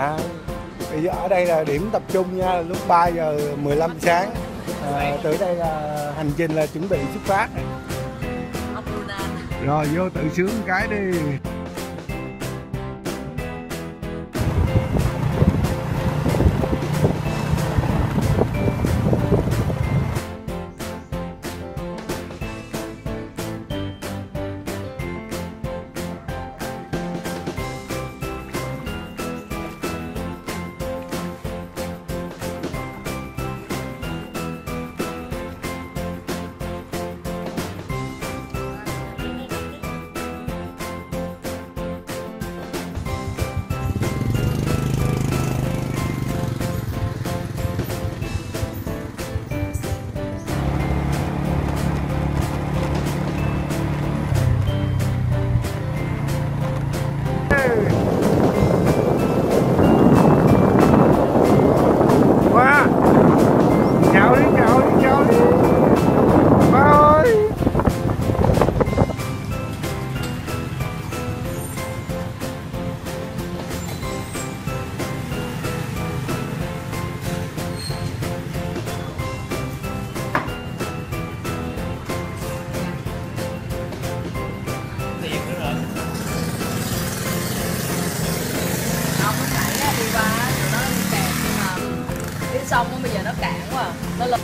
À, bây giờ ở đây là điểm tập trung nha, lúc 3 giờ 15 sáng. À, từ đây là hành trình là chuẩn bị xuất phát. Rồi vô tự sướng cái đi. Nhưng mà cái ơi xong bây giờ nó cạn quá à. Nó lên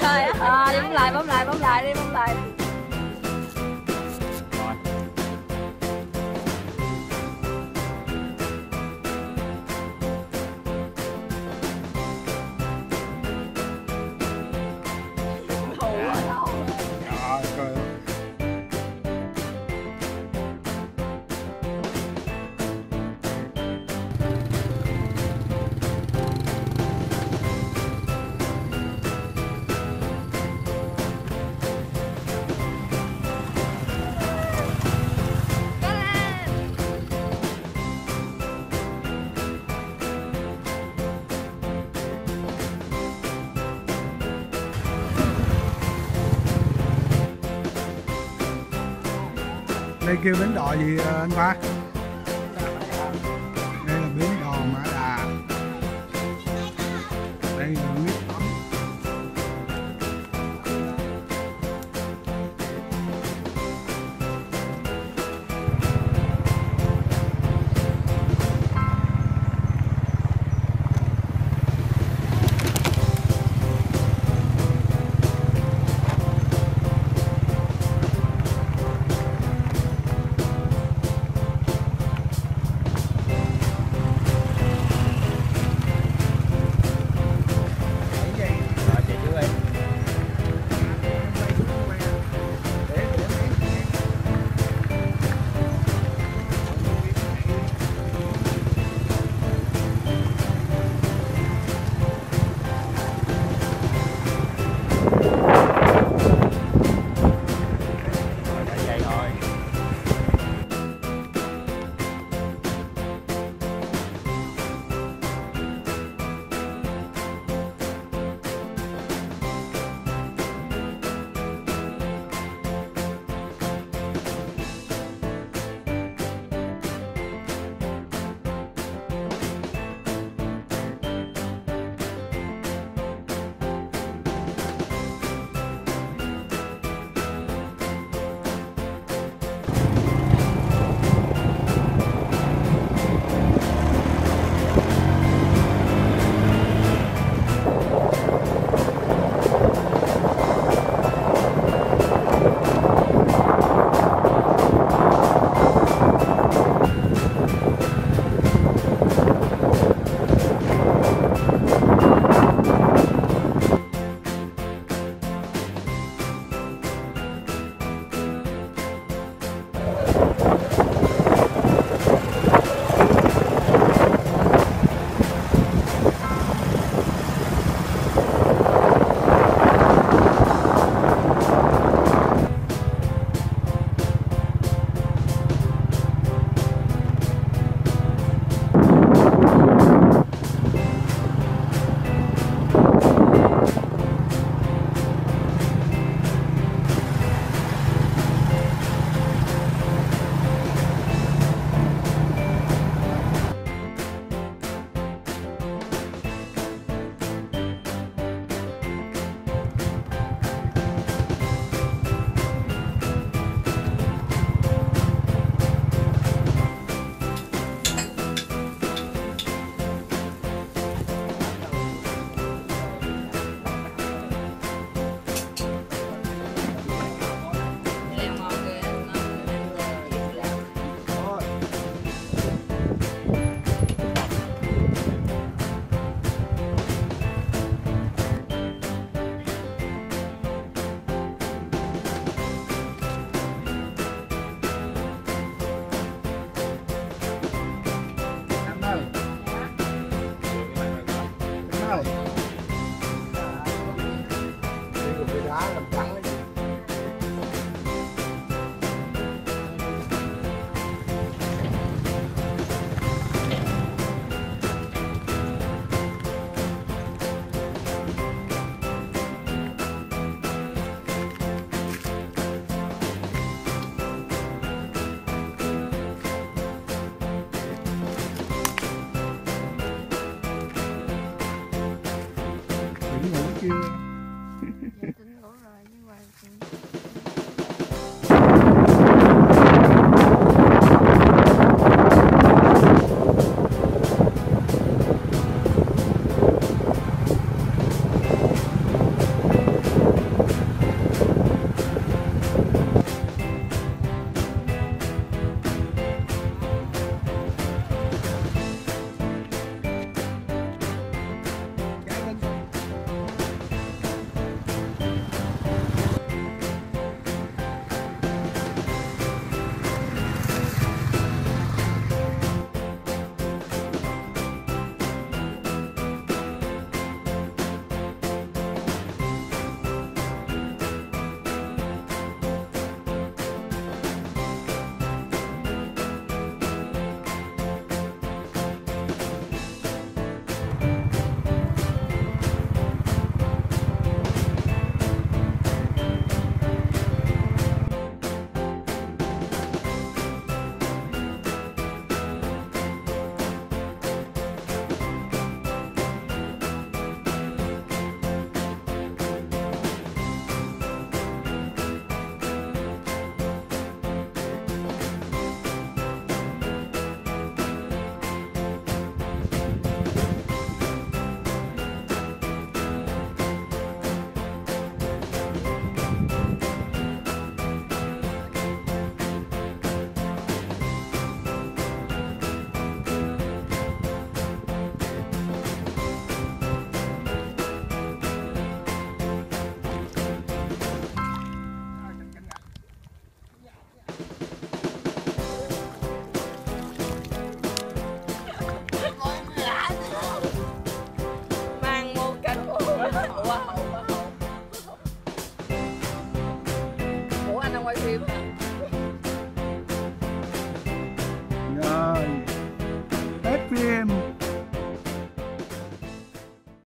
Thôi à, ờ, bấm lại, bấm lại, bấm lại đi, bấm lại. Đây kêu bến đò gì ờ, anh Khoa? you.